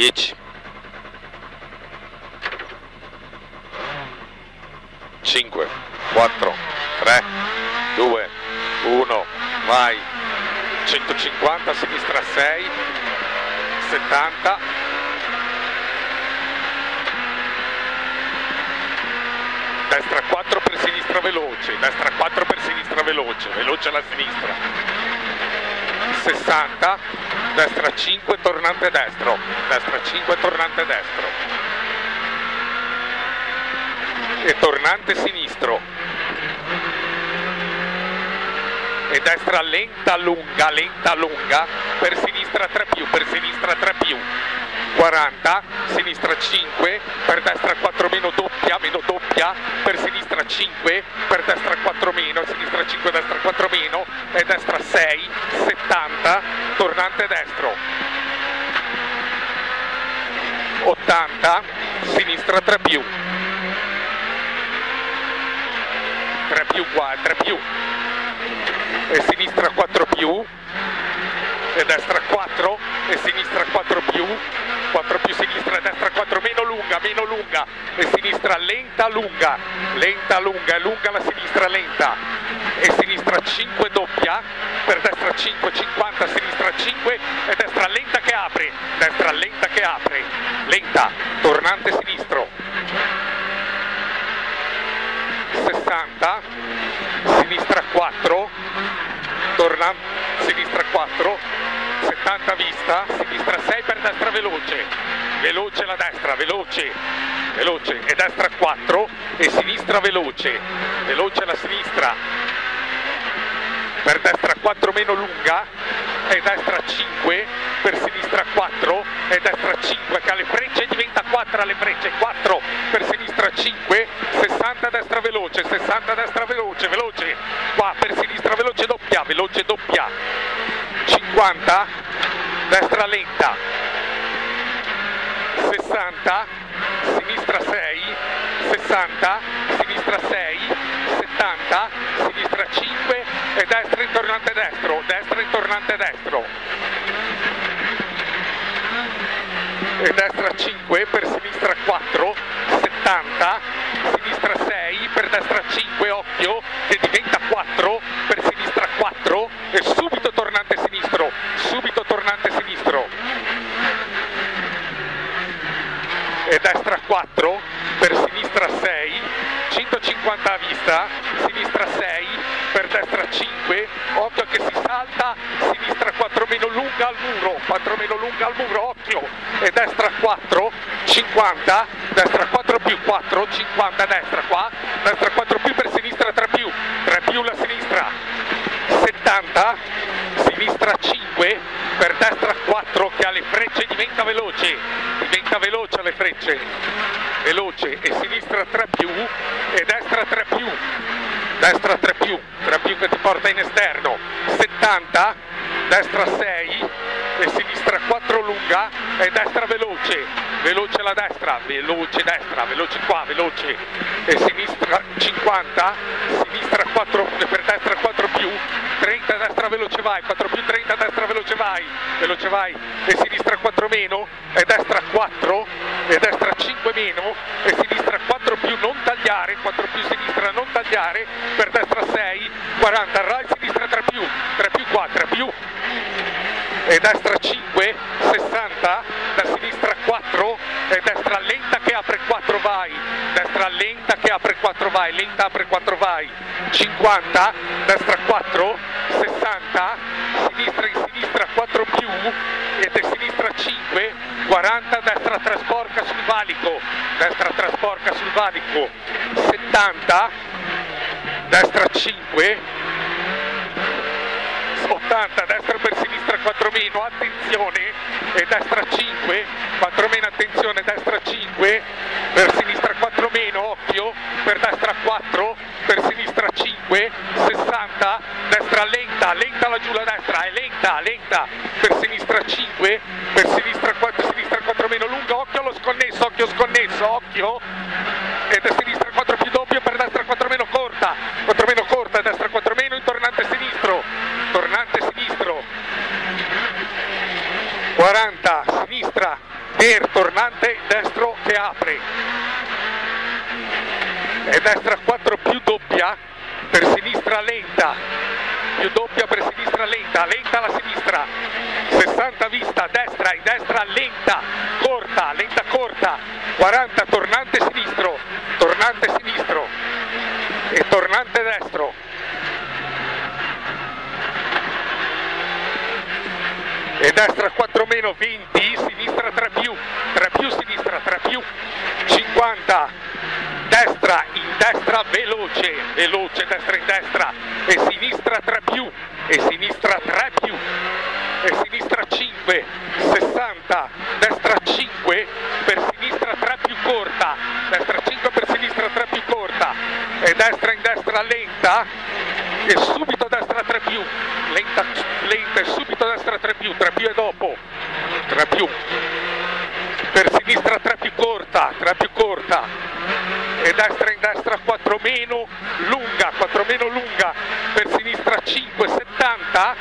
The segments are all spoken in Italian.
10 5 4 3 2 1 vai. 150 sinistra 6 70 destra 4 per sinistra veloce destra 4 per sinistra veloce veloce alla sinistra. 60 destra 5 tornante destro. Destra 5 tornante destro. E tornante sinistro. E destra lenta lunga lenta lunga. Per sinistra 3 più per sinistra 3 più. 40 sinistra 5 per destra 4 meno doppia meno doppia. Per sinistra 5 per destra 4 meno. Sinistra 5 destra 4 meno. E destra 6 70 tornante destro. 80 sinistra 3 più. 3 più qua 3 più. E sinistra 4 più. E destra 4 e sinistra 4 più. 4 più sinistra e destra 4 meno lunga meno lunga. E sinistra lenta lunga. Lenta lunga e lunga la sinistra lenta. E sinistra 5 doppia per destra 5 50 sinistra 5 e destra lenta che apre destra lenta che apre. Lenta tornante sinistro. 60 sinistra 4 torna sinistra 4 70 vista sinistra 6 per destra veloce. Veloce la destra veloce veloce e destra 4 e sinistra veloce. Veloce la sinistra per destra 4 meno lunga e destra 5 per sinistra 4 e destra 5 che alle frecce diventa 4 alle frecce 4 per sinistra 5 60 destra veloce 60 destra veloce veloce qua per sinistra veloce doppia veloce doppia 50 destra lenta 60 sinistra 6 60 sinistra 6 70 sinistra 5 e destra in tornante destro destra in tornante destro e destra 5 per sinistra 4 70 sinistra 6 per destra 5 occhio che diventa 4 per sinistra 4 e subito tornante sinistro subito tornante sinistro. E destra 4 per sinistra 6 150 a vista sinistra 6 per destra 5 occhio che si salta sinistra 4 meno lunga al muro 4 meno lunga al muro occhio e destra 4 50 destra 4 più 4 50 destra qua destra 4 più per sinistra 3 più 3 più la sinistra 70 sinistra 5 per destra 4 che alle frecce diventa veloce diventa veloce alle frecce veloce e sinistra 3 più e destra 3 più destra 3 più 3 più che ti porta in esterno. 70 destra 6 e sinistra 4 lunga e destra veloce. Veloce la destra veloce destra veloce qua veloce. E sinistra 50 sinistra 4 per destra 4 più 30 destra veloce vai 4 più 30 destra veloce vai veloce vai. E sinistra 4 meno e destra 4 e destra 5 meno e sinistra 4 più non tagliare 4 più sinistra non tagliare per destra 6 40 right sinistra 3 più 3 più qua 3 più e destra 5 60 da sinistra 4 e destra lenta che apre 4 vai destra lenta che apre 4 vai lenta apre 4 vai 50 destra 4 60 sinistra in sinistra 4 più ed è sinistra 5 40 destra 3 sporca sul valico. Destra 3 sporca sul valico. 70 destra 5 80 destra per sinistra 4 meno. Attenzione. E destra 5 4 meno attenzione. Destra 5 per sinistra 4 meno occhio per destra 4 per sinistra 5 60 destra lenta lenta laggiù la destra è lenta lenta per sinistra 5 per sinistra 4 sinistra 4 meno lunga occhio allo sconnesso occhio sconnesso occhio e da sinistra 4 più doppio per destra 4 meno corta 4 meno corta destra 4 meno in tornante sinistro tornante sinistro. 40 sinistra per tornante destro che apre e destra 4 più doppia per sinistra lenta. Più doppia per sinistra lenta lenta la sinistra. 60 vista destra in destra lenta corta lenta corta. 40 tornante sinistro tornante sinistro e tornante destro. E destra 4 meno 20 sinistra 3 più 3 più sinistra 3 più 50 destra in destra veloce veloce destra in destra e sinistra 3 più e sinistra 3 più e sinistra 5 60 destra 5 per sinistra 3 più corta destra 5 per sinistra 3 più corta e destra in destra lenta e subito destra 3 più lenta, lenta e subito destra 3 più 3 più e dopo 3 più per sinistra 3 più corta 3 più corta e destra in destra 4 meno lunga 4 meno lunga per sinistra 5 70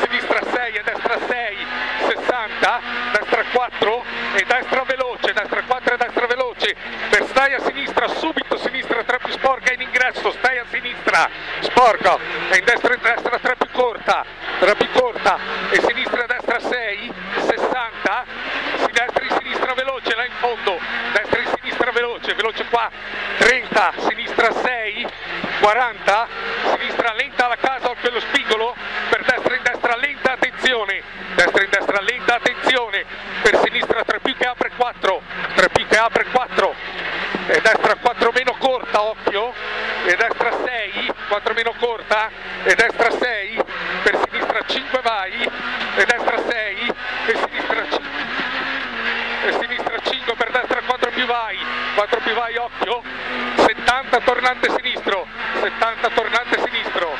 sinistra 6 e destra 6 60 destra 4 e destra veloce destra 4 e destra veloce. Per stai a sinistra subito sinistra 3 più sporca in ingresso. Stai a sinistra sporca e in destra in destra 3 più corta 3 più corta. E sinistra destra 6 60 destra in sinistra veloce là in fondo destra in sinistra veloce veloce qua 30 sinistra 6 40 sinistra lenta alla casa occhio allo spigolo per destra in destra lenta attenzione destra in destra lenta attenzione per sinistra 3 più che apre 4 3 più che apre 4 e destra 4 meno corta occhio e destra 6 4 meno corta e destra 6 per sinistra 5 vai e destra 6 e sinistra 5 e sinistra 5 per destra 4 più vai 4 più vai occhio 70 tornante sinistro. 70 tornante sinistro.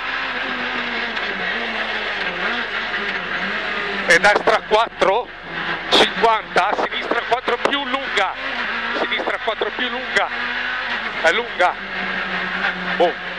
E destra 4 50 sinistra 4 più lunga. Sinistra 4 più lunga. È lunga. Boh